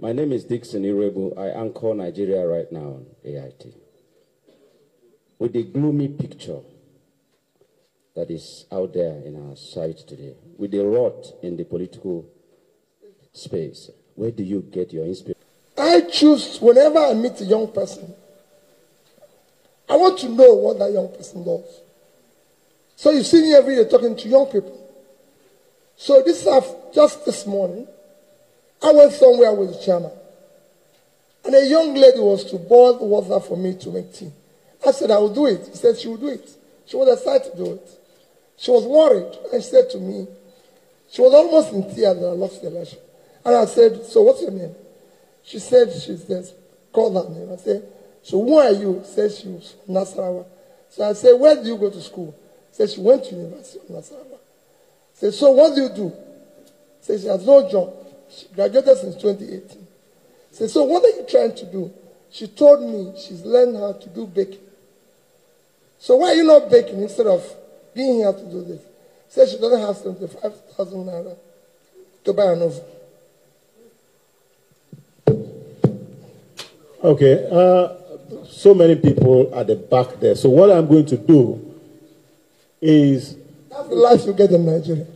My name is Dixon Irebu. I anchor Nigeria right now on AIT. With the gloomy picture that is out there in our sight today, with the rot in the political space, where do you get your inspiration? I choose whenever I meet a young person, I want to know what that young person does. So you see me every day talking to young people. So this just this morning, I went somewhere with the chairman. And a young lady was to boil water for me to make tea. I said, I will do it. She said she will do it. She was excited to do it. She was worried. And she said to me, she was almost in tears that I lost the election. And I said, So what's your name? She said she just call that name. I said, So who are you? She said she was from Nasarawa. So I said, Where do you go to school? She said she went to University of Nasarawa. I said, So what do you do? She said she has no job. She graduated since 2018. I said, So what are you trying to do? She told me she's learned how to do baking. So why are you not baking instead of being here to do this? She said she doesn't have 75,000 naira to buy an oven. Okay, uh, so many people at the back there. So what I'm going to do is... That's the life you get in Nigeria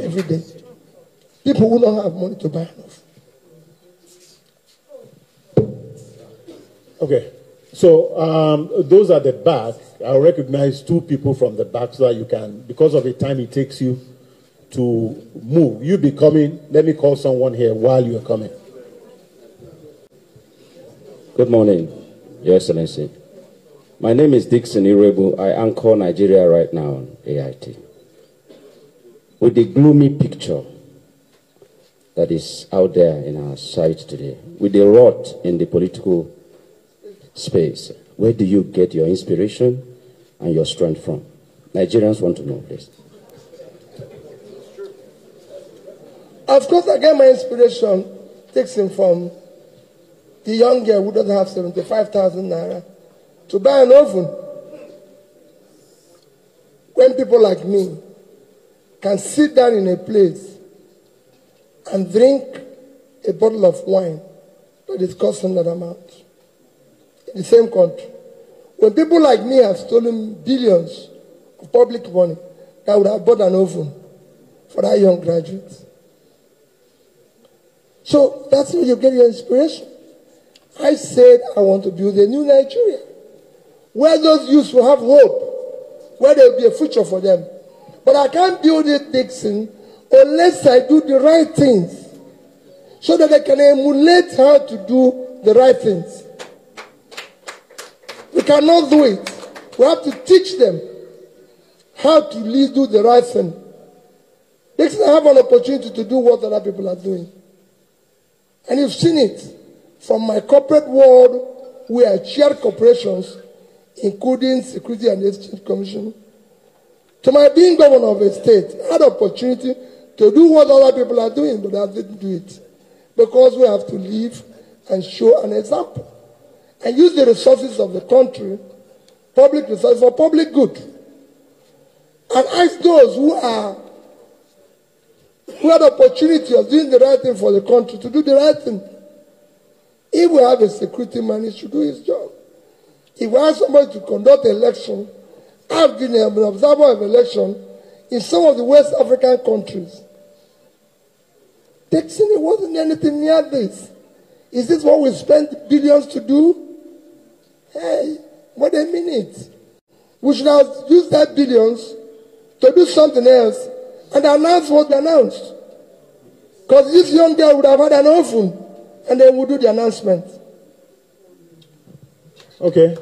every day. People who don't have money to buy enough. Okay, so um, those are the back, I'll recognize two people from the back so that you can, because of the time it takes you to move, you be coming. Let me call someone here while you are coming. Good morning, Your Excellency. My name is Dixon Irebu. I anchor Nigeria right now on AIT. With the gloomy picture that is out there in our sight today, with the rot in the political space, where do you get your inspiration and your strength from? Nigerians want to know, please. Of course, I get my inspiration takes him from the young girl who doesn't have 75,000 naira to buy an oven. When people like me can sit down in a place and drink a bottle of wine that is costing that amount in the same country. When people like me have stolen billions of public money, I would have bought an oven for that young graduate. So that's where you get your inspiration. I said I want to build a new Nigeria where those youths will have hope, where there will be a future for them. But I can't build it, Dixon, unless I do the right things so that they can emulate how to do the right things. We cannot do it. We have to teach them how to do the right thing. Dixon, I have an opportunity to do what other people are doing. And you've seen it from my corporate world where I chair corporations, including Security and Exchange Commission, to my being governor of a state. I had opportunity to do what other people are doing, but I didn't do it. Because we have to live and show an example. And use the resources of the country, public resources, for public good. And ask those who are who had the opportunity of doing the right thing for the country to do the right thing. If we have a security man, he should do his job. If we have somebody to conduct an election, I've been an observer of election in some of the West African countries. Dixon, it wasn't anything near this. Is this what we spent billions to do? Hey, what a minute. We should have used that billions to do something else and announce what they announced. Because this young girl would have had an orphan and then we'll do the announcement. Okay.